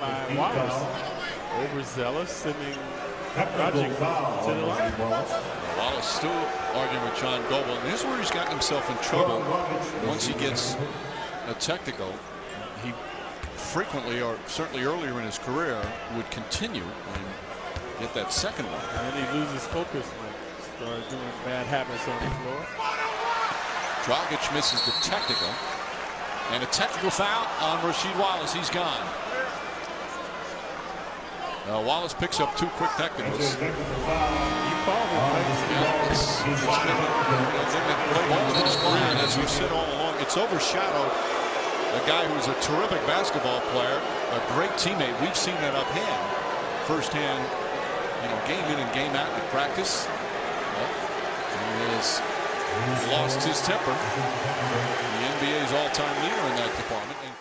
by Wallace. Overzealous, sending Dragic to the line. Wallace still arguing with John Goble. And here's where he's gotten himself in trouble. Once he gets a technical, he frequently, or certainly earlier in his career, would continue and get that second one. And then he loses focus and starts doing bad habits on the floor. Dragic misses the technical. And a technical foul on Rasheed Wallace. He's gone. Uh, Wallace picks up two quick technicals. You called it. Yeah, it's, it's been a thing that played all of career, and as you said all along, it's overshadowed a guy who's a terrific basketball player, a great teammate. We've seen that up hand, firsthand, you know, game in and game out in practice. Well, he has lost his temper. The NBA's all-time leader in that department.